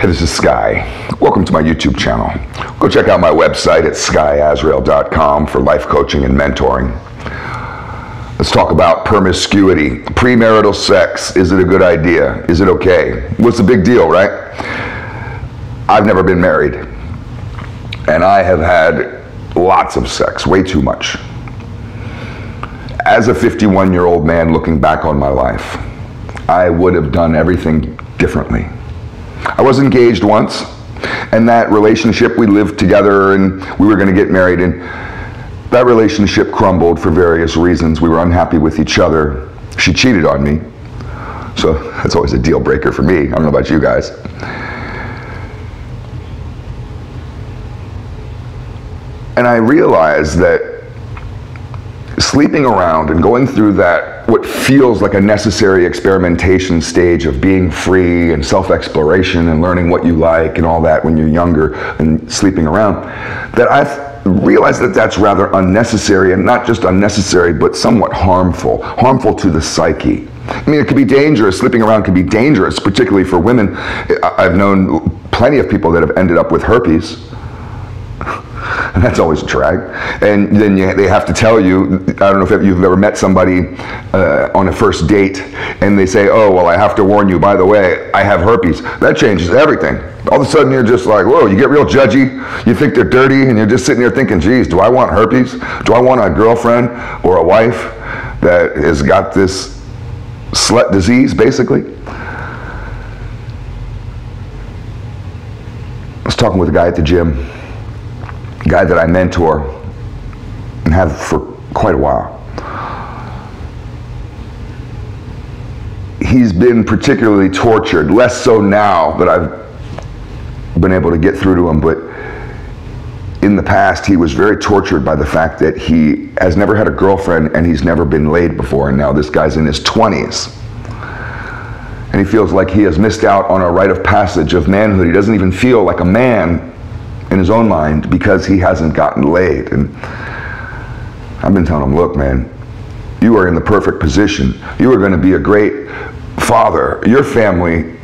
Hey, this is Sky. Welcome to my YouTube channel. Go check out my website at skyazrael.com for life coaching and mentoring. Let's talk about promiscuity. Premarital sex. Is it a good idea? Is it okay? What's the big deal, right? I've never been married. And I have had lots of sex, way too much. As a 51 year old man looking back on my life, I would have done everything differently. I was engaged once, and that relationship, we lived together and we were going to get married, and that relationship crumbled for various reasons. We were unhappy with each other. She cheated on me, so that's always a deal breaker for me. I don't know about you guys. And I realized that sleeping around and going through that, what feels like a necessary experimentation stage of being free and self exploration and learning what you like and all that when you're younger and sleeping around, that I realize that that's rather unnecessary and not just unnecessary, but somewhat harmful, harmful to the psyche. I mean, it could be dangerous. Sleeping around can be dangerous, particularly for women. I've known plenty of people that have ended up with herpes and that's always a drag. And then you, they have to tell you, I don't know if you've ever met somebody uh, on a first date, and they say, oh, well, I have to warn you, by the way, I have herpes. That changes everything. All of a sudden, you're just like, whoa, you get real judgy. You think they're dirty, and you're just sitting there thinking, geez, do I want herpes? Do I want a girlfriend or a wife that has got this slut disease, basically? I was talking with a guy at the gym guy that I mentor and have for quite a while. He's been particularly tortured, less so now that I've been able to get through to him, but in the past he was very tortured by the fact that he has never had a girlfriend and he's never been laid before, and now this guy's in his 20s. And he feels like he has missed out on a rite of passage of manhood. He doesn't even feel like a man in his own mind because he hasn't gotten laid. And I've been telling him, look, man, you are in the perfect position. You are going to be a great father. Your family,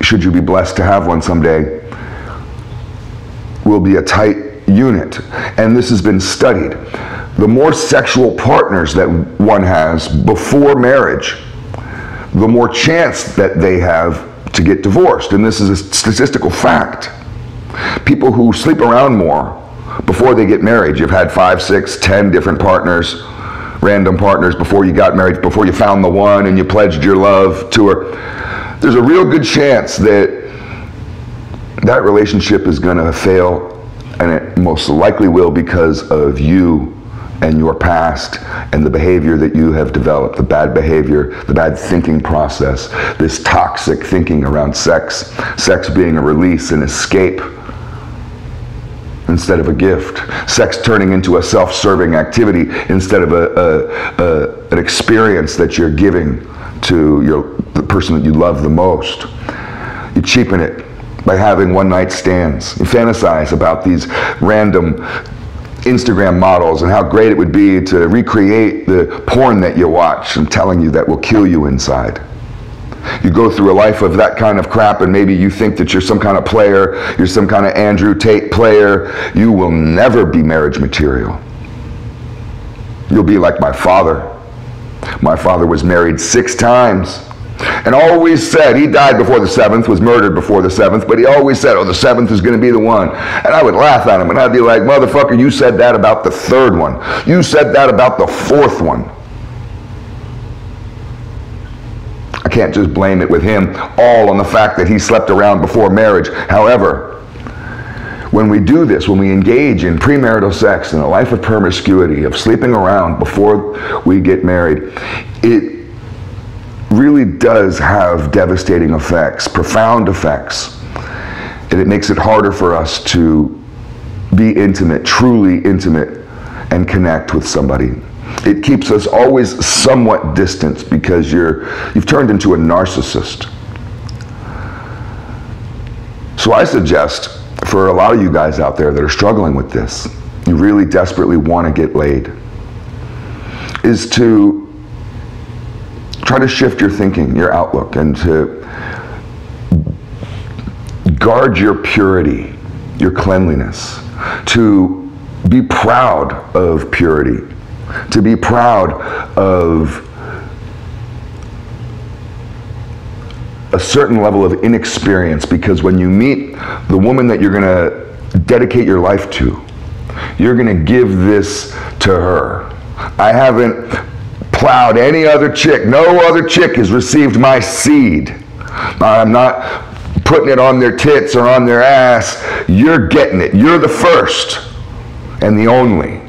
should you be blessed to have one someday, will be a tight unit. And this has been studied. The more sexual partners that one has before marriage, the more chance that they have to get divorced. And this is a statistical fact people who sleep around more before they get married. You've had five, six, ten different partners, random partners before you got married, before you found the one and you pledged your love to her. There's a real good chance that that relationship is going to fail, and it most likely will because of you and your past and the behavior that you have developed, the bad behavior, the bad thinking process, this toxic thinking around sex, sex being a release and escape instead of a gift. Sex turning into a self serving activity instead of a, a, a, an experience that you're giving to your, the person that you love the most. You cheapen it by having one night stands. You fantasize about these random Instagram models and how great it would be to recreate the porn that you watch. I'm telling you, that will kill you inside you go through a life of that kind of crap and maybe you think that you're some kind of player, you're some kind of Andrew Tate player, you will never be marriage material. You'll be like my father. My father was married six times and always said, he died before the seventh, was murdered before the seventh, but he always said, oh, the seventh is going to be the one. And I would laugh at him and I'd be like, motherfucker, you said that about the third one. You said that about the fourth one. Can't just blame it with him all on the fact that he slept around before marriage. However, when we do this, when we engage in premarital sex and a life of promiscuity, of sleeping around before we get married, it really does have devastating effects, profound effects. And it makes it harder for us to be intimate, truly intimate, and connect with somebody it keeps us always somewhat distant because you're you've turned into a narcissist. So I suggest for a lot of you guys out there that are struggling with this, you really desperately want to get laid, is to try to shift your thinking, your outlook, and to guard your purity, your cleanliness, to be proud of purity, to be proud of a certain level of inexperience because when you meet the woman that you're going to dedicate your life to, you're going to give this to her. I haven't plowed any other chick. No other chick has received my seed. I'm not putting it on their tits or on their ass. You're getting it. You're the first and the only.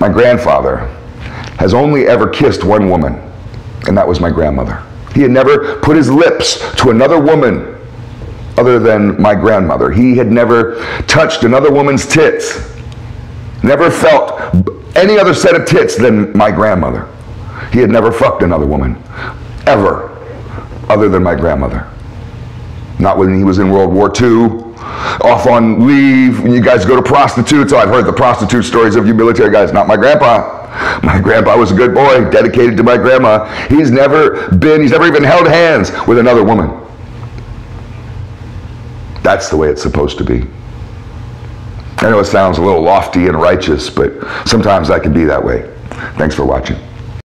My grandfather has only ever kissed one woman, and that was my grandmother. He had never put his lips to another woman other than my grandmother. He had never touched another woman's tits, never felt any other set of tits than my grandmother. He had never fucked another woman, ever, other than my grandmother. Not when he was in World War II, off on leave, when you guys go to prostitutes. Oh, I've heard the prostitute stories of you military guys. Not my grandpa. My grandpa was a good boy, dedicated to my grandma. He's never been, he's never even held hands with another woman. That's the way it's supposed to be. I know it sounds a little lofty and righteous, but sometimes I can be that way. Thanks for watching.